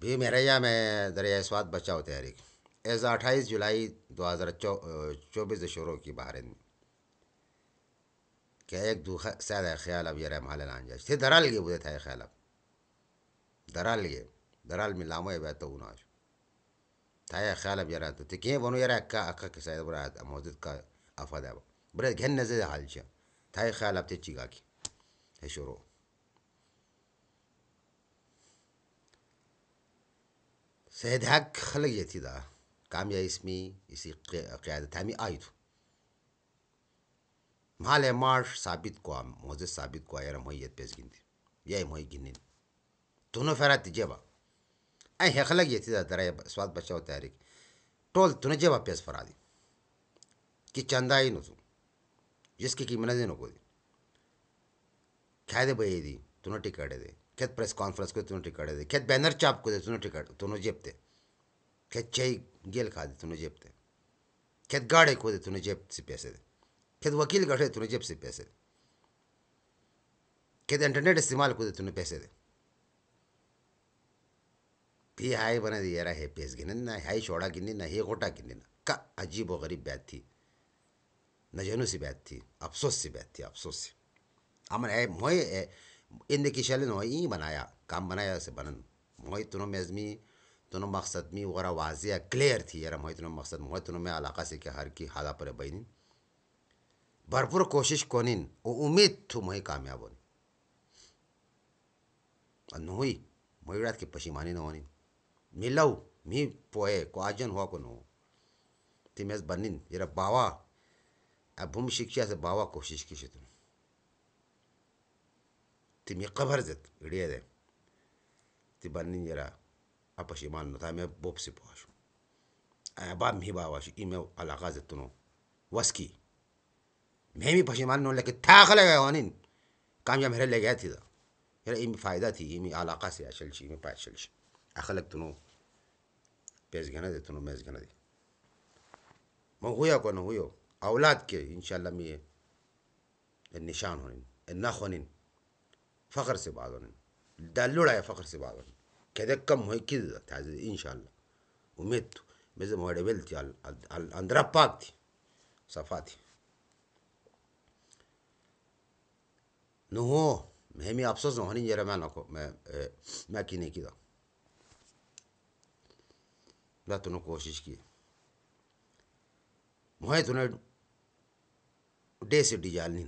भी मेरे यहाँ में दरिया स्वाद बचाओ तैयारी एज अट्ठाईस जुलाई दो हज़ार चौबीस शुरू की बाहर क्या एक दू शायद ख्याल अब ये माले लान जाए। थे दराल गे बुझे था, ख्याल अब। दराल गे दराल में लामो है तो उना था ख्याल अब यार तो क्या बनो यार अक्का अक्का के शायद बुरा मौजूद का अफाद है बड़े घेन नज़र हाल छा था ख्याल अब ते चिगा की, है, शुरू। या इसमें इसी क़्यादत हमें आई थी माले मार्श साबित को मोजे साबित को यार मोहियत पेश गिनती ये मोहि गिनिन तुनो फेरा तिजेबा ऐ हेखलग ये थी दा दरा स्वाद बचाओ तैयारी टोल तुने जेबा पेश फरा दी कि चंदा ही नु जिसकी कीमत दे नको दी खाए दे बये दी तुनो टिकट दे खेत प्रेस कॉन्फ्रेंस को तुनो टिकट दे, खेत बैनर चाप को दे, तुनो टिकट तुनो जेबते खेत चई गेल खा दे, तुनो जेबते खेत गाड़े को दे, तुनो जेब से पैसे दे। खेत वकील गठे तुनो जेब से पैसे दे। खेत इंटरनेट इस्तेमाल को दे, तुनो पैसे दे। भी हाय बना दिया रहा है पेस गिने ना हाय छोड़ा गिने ना, हे गोटा गिने ना। का अजीब और गरीब बात थी। न जनू सी बात थी, अफसोस सी बात थी, अफसोस सी। अमन है इन की शैल नो ई बनाया, काम बनाया से बनन। मोए तुनो मेजमी तुनो मकसद मी वरा वाजिया क्लियर थी यार मोए तुनो मकसद। मोए तुनो में इलाका से के हर की हाला पर बहनी भरपूर कोशिश कोनिन ओ उम्मीद थू मोए कामयाब होनी। अनुई मोई रात की पशीमानी न होनी। मिलव मी पोए को आजन हुआ को नो तिमेज बनिन येरा बावा शिक्षा से बावा कोशिश की तुम तिमी कबर जत इडिया दे ती बनिन येरा अपशिमान नो था मैं बोप से पोश आ बा मी बावा शी इमे अलाका जत तुनो वस्की मैं भी पशिमान नो लेके था खले गया वानिन काम या मेरे ले गया थी यार इम फ़ायदा थी इम अलाका से असल शी में पाचल शी अखलक तुनो पेस घेना दे तुनो मेज घेना दे मैं हुआ को न हुयो औलाद के इंशाल्लाह मैं निशान होने न होने फ़ख्र से बाग होने डालुड़ा है फ़ख्र से बाग होने कहते कम हुई कि था इंशाल्लाह उम्मीद तो मेरे मोड़े वेल थी अंदर पाक थी सफ़ा थी न हो मैं भी अफसोस न होनी जरा मैं ना को मैं मैं की नहीं किया ला तूने कोशिश की मोहे तूने डे से डी जालनी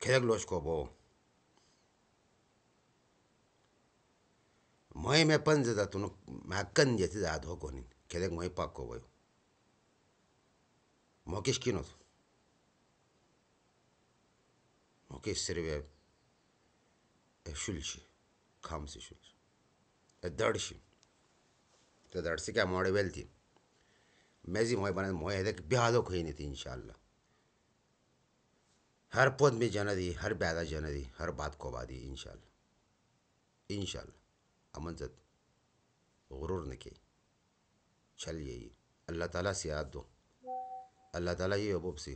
खेलक लोच को बो मोहे में पन जदा तूने मैं कन जैसे जाद हो कोनी खेलक मोहे पाक को भयो मोकिश की नो मोकिश सिर्फ़ शुलशी खाम से शुलशी दर्शी तो दर्शी क्या मोड़े वेल थी मैजी मोए बने मोए है ब्याह दो कोई नहीं थी इंशाल्लाह हर में जाना दी हर ब्यादा जाना दी हर बात को बादी इंशाल्लाह इंशाल्लाह अमन जद गुरूर न की चल यही अल्लाह ताला से याद दो अल्लाह ताला ये अबूब से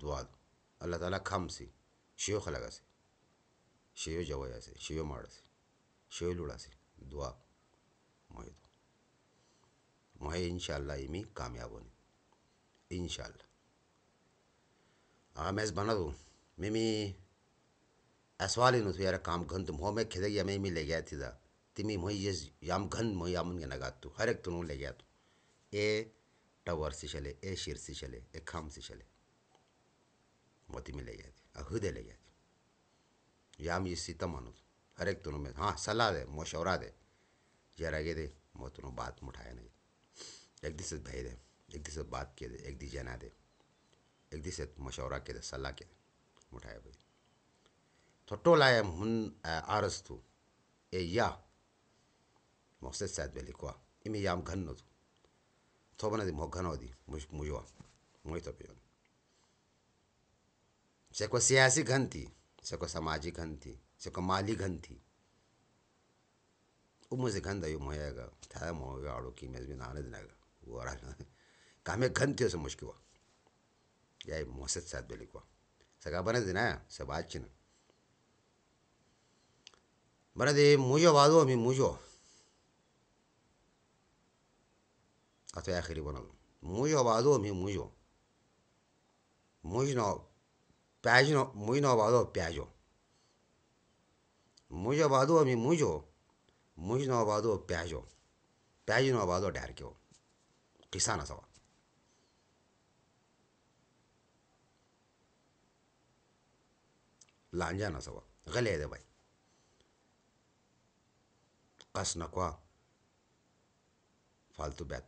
दुआ दो अल्लाह ताला खम से शियो खलगा से शियो जवाया से शियो माड़ से शियो लुड़ा से दुआ मोहे दो मोहे इंशाल्लाह इमी कामयाब होने इंशाल्लाह आ मैं बना दूँ मिमी असवाल नु यार काम घन तुम हो मैं खेदे या मैं मी ले गया थी दा तिमी मोही ये याम घन मोही यामन के नगा तू हर एक तुनु ले गया तू ए टवर से चले ए शिर से चले ए खाम से चले मोती ले गया थी अहुदे ले गया थी याम ये सीता मानो हर एक तुनु में हाँ सलाह दे मशवरा दे। जरा गे दे, मो तुनु बात मुठाया नहीं। एक दिस भाई दे, एक दिस बात के दे, एक दी जना दे। एक दिस मशवरा के दे, सलाह के दे मुठाया भाई। तो टोला है मुन आरस तू। ए या नो तो बना दी मो घन होदी मुझ मुझवा मुझ तो पियो से को सियासी घन थी को सामाजिक घन थी को माली घन थी उमो से घन दयो मोएगा था मोएगा आड़ो की मेज में नाने दिनागा वो रहा कामे घन थे से मुश्किल या मोसे साथ बेली को सगा बने दिना सब आज चिना बने दे मुझो वादो मी मुझो Atoya khiribonalo muyo ɓazo mi muyo, mujino pajino mujino ɓazo pajo, mujo ɓazo mi mujo, mujino ɓazo pajo, pajino ɓazo darjo kisana sawa, lanjana sawa galede ɓai kasnakwa faltu bet.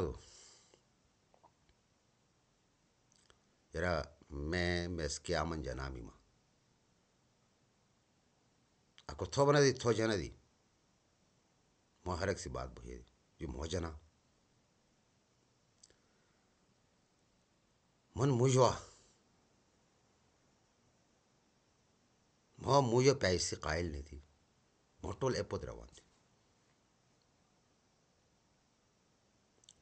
दो। जरा मैं मेस के आमन जनामी मा। ako थो बना दी, थो जना दी। mo हर एक सी बात भई जो मो जना। मन मुजवा mo मुझे पैसे कायल नहीं थी। मोटोल एपोत रवान थी।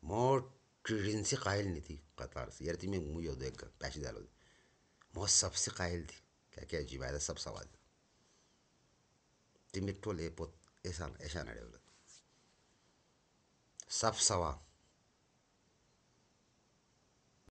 Mo ट्रेडिन से कायल नहीं थी कतार से। यार तुम्हें मुझे देख पैसे डालो mo सबसे कायल थी। क्या क्या जीवायदा सब सवाल तुम्हें टोले पोत, ऐसा ऐसा नड़े सब सवा